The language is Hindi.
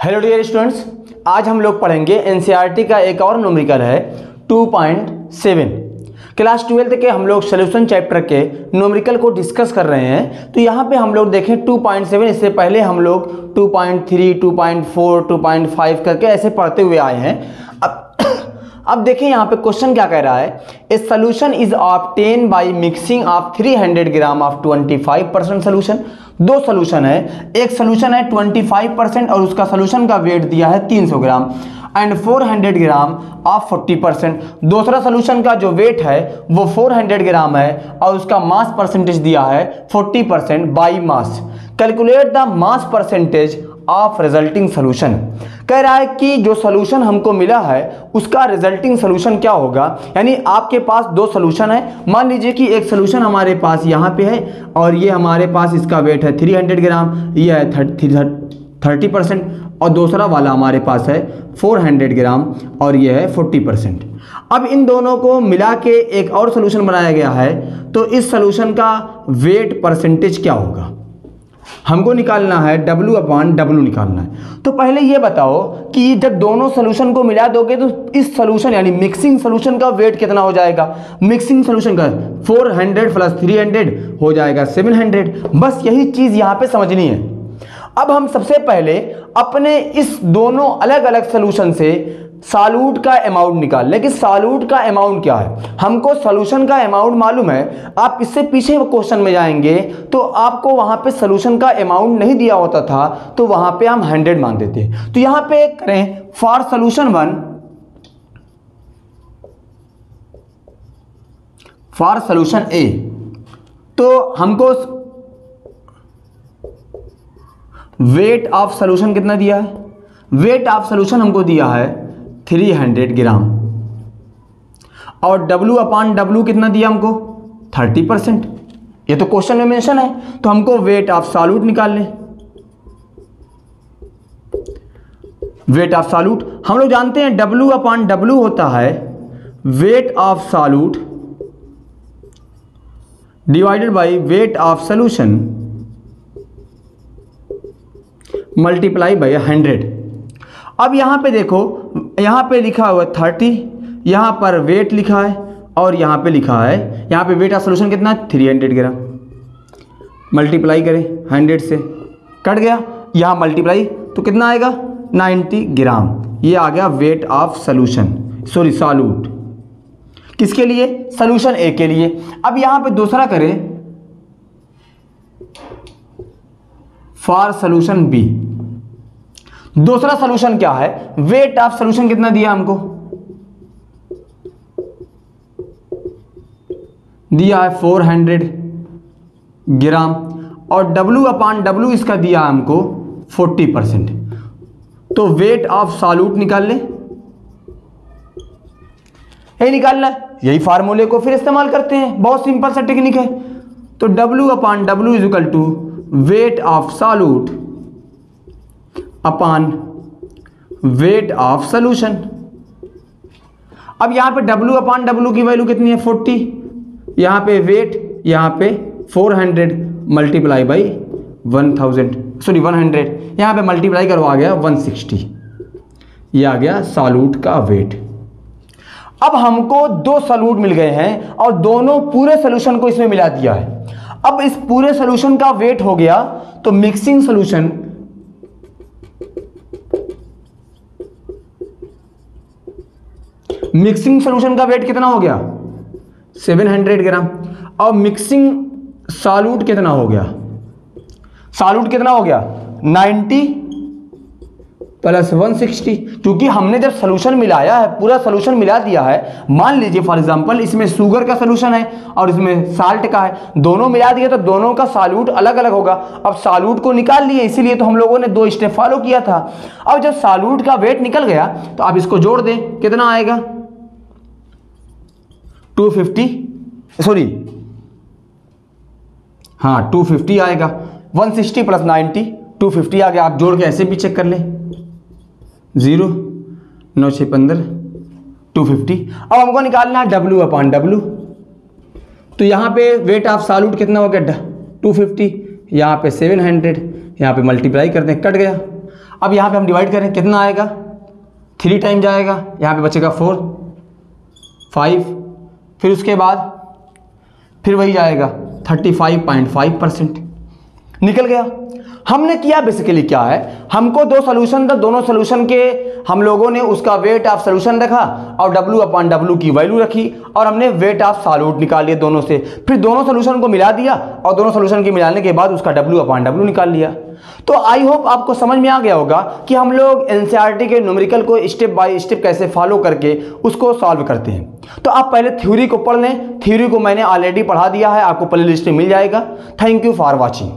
हेलो डियर स्टूडेंट्स आज हम लोग पढ़ेंगे एनसीईआरटी का एक और न्यूमेरिकल है 2.7 क्लास ट्वेल्थ के हम लोग सोल्यूशन चैप्टर के न्यूमेरिकल को डिस्कस कर रहे हैं। तो यहाँ पे हम लोग देखें 2.7 इससे पहले हम लोग 2.3, 2.4, 2.5 करके ऐसे पढ़ते हुए आए हैं। अब अब देखिए यहाँ पे क्वेश्चन क्या कह रहा है? A solution is obtained by mixing of 300 gram of 25 percent solution दो सोल्यूशन है। एक सोल्यूशन है 25 परसेंट और उसका सोल्यूशन का वेट दिया है 300 gram and 400 gram of 40 percent दूसरा सोल्यूशन का जो वेट है, वो 400 ग्राम है और उसका मास परसेंटेज दिया है 40 percent by mass calculate the mass percentage of resulting solution कह रहा है कि जो सोल्यूशन हमको मिला है, उसका रिजल्टिंग सोल्यूशन क्या होगा? यानी आपके पास दो सोल्यूशन है। मान लीजिए कि एक सोल्यूशन हमारे पास यहाँ पे है और ये हमारे पास इसका वेट है 300 ग्राम, ये है थर्टी परसेंट और दूसरा वाला हमारे पास है 400 ग्राम और ये है 40 परसेंट अब इन दोनों को मिला के एक और सोल्यूशन बनाया गया है तो इस सोल्यूशन का वेट परसेंटेज क्या होगा? हमको निकालना है, W अपॉन डब्लू निकालना है। तो पहले ये बताओ कि जब दोनों सोल्यूशन को मिला दोगे तो इस सोल्यूशन यानी मिक्सिंग सोल्यूशन का वेट कितना हो जाएगा? मिक्सिंग सोल्यूशन का 400 प्लस 300 हो जाएगा 700 बस यही चीज़ यहाँ पे समझनी है। अब हम सबसे पहले अपने इस दोनों अलग अलग सोल्यूशन से सालूट का अमाउंट निकाल लेकिन सालूट का अमाउंट क्या है? हमको सोल्यूशन का अमाउंट मालूम है। आप इससे पीछे क्वेश्चन में जाएँगे तो आपको वहाँ पे सोल्यूशन का अमाउंट नहीं दिया होता था तो वहाँ पे हम हंड्रेड मान देते। तो यहाँ पे करें for solution one for solution A तो हमको वेट ऑफ़ सोल्यूशन कितना दिया है? वेट ऑफ़ सोल्यूशन हमको दिया है 300 ग्राम और W अपॉन डब्लू कितना दिया हमको? 30 परसेंट ये तो क्वेश्चन में मेंशन है तो हमको वेट ऑफ़ सॉल्यूट निकाल लें। वेट ऑफ़ सॉल्यूट हम लोग जानते हैं W अपॉन डब्लू होता है weight of solute divided by weight of solution multiply by hundred अब यहाँ पे देखो, यहाँ पे लिखा हुआ थर्टी यहाँ पर वेट लिखा है और यहाँ पे लिखा है, यहाँ पे वेट ऑफ़ सोल्यूशन कितना है? Three hundred gram. मल्टीप्लाई करें हंड्रेड से। कट गया, यहाँ मल्टीप्लाई तो कितना आएगा? Ninety gram. ये आ गया weight of solution sorry solute किसके लिए? सोल्यूशन ए के लिए। अब यहाँ पे दूसरा करें फॉर सोल्यूशन बी। दूसरा सोल्यूशन क्या है? वेट ऑफ़ सोल्यूशन कितना दिया हमको? दिया है 400 ग्राम और W अपॉन डब्लू इसका दिया हमको 40 परसेंट। तो वेट ऑफ़ सॉल्यूट निकाल ले। यही निकालना यही फार्मूले को फिर इस्तेमाल करते हैं। बहुत सिंपल सा टेक्निक है। तो W upon W is equal to weight of solute upon weight of solution अब यहाँ पे W अपॉन डब्लू की वैल्यू कितनी है? 40 यहाँ पे वेट यहाँ पे 400 मल्टीप्लाई बाई 1000 सॉरी 100 यहाँ पे मल्टीप्लाई करो, आ गया 160 ये आ गया सॉल्यूट का वेट अब हमको दो सॉल्यूट मिल गए हैं और दोनों पूरे सोल्यूशन को इसमें मिला दिया है। अब इस पूरे सोल्यूशन का वेट हो गया तो मिक्सिंग सोल्यूशन मिक्सिंग सोल्यूशन का वेट कितना हो गया? 700 ग्राम। और मिक्सिंग सॉल्यूट कितना हो गया? सॉल्यूट कितना हो गया? 90 प्लस 160 क्योंकि हमने जब सोल्यूशन मिलाया है, पूरा सोल्यूशन मिला दिया है, मान लीजिए फॉर एग्जांपल इसमें शुगर का सोल्यूशन है और इसमें साल्ट का है, दोनों मिला दिए तो दोनों का सॉल्यूट अलग अलग होगा। अब सॉल्यूट को निकाल लिए, इसीलिए तो हम लोगों ने दो स्टेप फॉलो किया था। अब जब सॉल्यूट का वेट निकल गया तो आप इसको जोड़ दें, कितना आएगा? 250 सॉरी हाँ 250 आएगा। 160 प्लस 90 250 आ गया। आप जोड़ के ऐसे भी चेक कर लें। ज़ीरो, नौ छः पंद्रह टू फिफ्टी अब हमको निकालना है डब्ल्यू अपॉन डब्ल्यू तो यहाँ पे वेट ऑफ़ सॉल्यूट कितना हो गया टू फिफ्टी यहाँ पे सेवन हंड्रेड यहाँ पर मल्टीप्लाई करते हैं कट गया। अब यहाँ पे हम डिवाइड करें, कितना आएगा? थ्री टाइम जाएगा। यहाँ पे बचेगा फोर फाइव फिर उसके बाद फिर वही जाएगा thirty five point five percent निकल गया। हमने किया बेसिकली क्या है? हमको दो सोल्यूशन था, दोनों सोल्यूशन के हम लोगों ने उसका वेट ऑफ़ सोल्यूशन रखा और W अपॉन डब्ल्यू की वैल्यू रखी और हमने वेट ऑफ़ सॉल्यूट निकाल लिया दोनों से। फिर दोनों सोल्यूशन को मिला दिया और दोनों सोल्यूशन के मिलाने के बाद उसका W अपॉन डब्ल्यू निकाल लिया। तो आई होप आपको समझ में आ गया होगा कि हम लोग एनसीईआरटी के न्यूमेरिकल को स्टेप बाय स्टेप कैसे फॉलो करके उसको सॉल्व करते हैं। तो आप पहले थ्योरी को पढ़ लें। थ्योरी को मैंने ऑलरेडी पढ़ा दिया है, आपको प्ले लिस्ट में मिल जाएगा। Thank you for watching